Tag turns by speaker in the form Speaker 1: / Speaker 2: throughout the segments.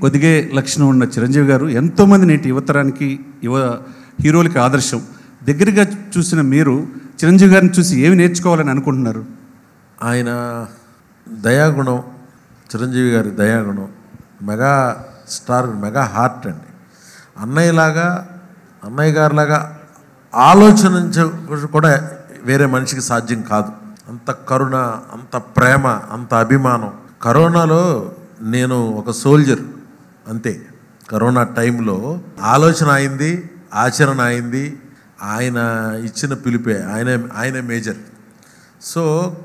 Speaker 1: కొద్దిగే లక్షణం ఉన్న చిరంజీవి గారు ఎంతోమంది నేటి యువతరానికి యువ హీరోలకి ఆదర్శం. దగ్గరగా చూసిన మీరు చిరంజీవి గారిని చూసి ఏమి నేర్చుకోవాలని అనుకుంటున్నారు?
Speaker 2: ఆయన దయాగుణం చిరంజీవి గారి దయాగుణం మెగా స్టార్ మెగా హార్ట్ అండి. అన్నయ్యలాగా అన్నయ్య గారిలాగా ఆలోచన కూడా వేరే మనిషికి సాధ్యం కాదు. అంత కరుణ అంత ప్రేమ అంత అభిమానం. కరోనాలో నేను ఒక సోల్జర్ అంతే. కరోనా టైంలో ఆలోచన అయింది ఆచరణ అయింది ఆయన ఇచ్చిన పిలిపే ఆయన ఆయన మేజర్. సో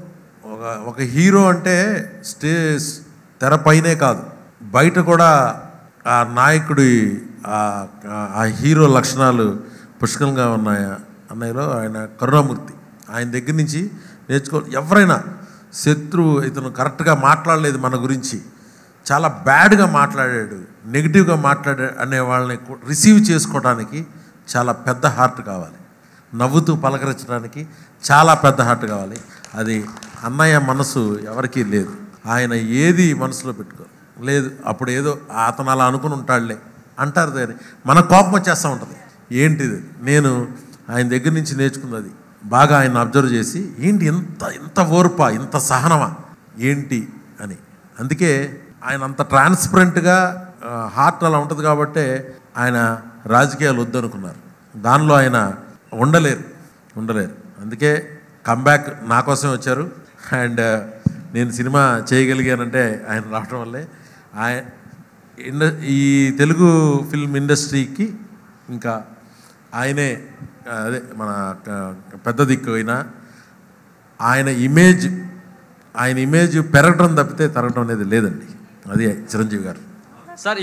Speaker 2: ఒక ఒక హీరో అంటే స్టేజ్ తెరపైనే కాదు. బయట కూడా ఆ నాయకుడి ఆ- హీరో లక్షణాలు పుష్కలంగా ఉన్నాయా? అన్నయ్యలో ఆయన కరుణామూర్తి. ఆయన దగ్గర నుంచి నేర్చుకో ఎవరైనా శత్రువు ఇతను కరెక్ట్గా మాట్లాడలేదు మన గురించి చాలా బ్యాడ్గా మాట్లాడాడు. నెగిటివ్గా మాట్లాడే అనే వాళ్ళని రిసీవ్ చేసుకోవడానికి చాలా పెద్ద హార్ట్ కావాలి. నవ్వుతూ పలకరించడానికి చాలా పెద్ద హార్ట్ కావాలి. అది అన్నయ్య మనసు ఎవరికీ లేదు. ఆయన ఏది మనసులో పెట్టుకో లేదు అప్పుడు ఏదో అతను అలా అనుకుని ఉంటాడులే అంటారు దాన్ని మన కోపం వచ్చేస్తూ ఉంటుంది. ఏంటిది? నేను ఆయన దగ్గర నుంచి నేర్చుకున్నది. బాగా ఆయన అబ్జర్వ్ చేసి ఏంటి ఇంత ఇంత ఓర్పా ఇంత సహనమా? ఏంటి? అని. అందుకే ఆయన అంత ట్రాన్స్పరెంట్గా హార్ట్ అలా ఉంటుంది కాబట్టే ఆయన రాజకీయాలు వద్దనుకున్నారు. దానిలో ఆయన ఉండలేరు ఉండలేరు. అందుకే కంబ్యాక్ నా కోసమే వచ్చారు. అండ్ నేను సినిమా చేయగలిగానంటే ఆయన రావడం వల్లే. ఆయన ఇండ ఈ తెలుగు ఫిల్మ్ ఇండస్ట్రీకి ఇంకా ఆయనే అదే మన పెద్ద దిక్కు అయినా ఆయన ఇమేజ్ ఆయన ఇమేజ్ పెరగడం తప్పితే తరగడం అనేది లేదండి. అది చిరంజీవి గారు.
Speaker 3: సార్ ఈ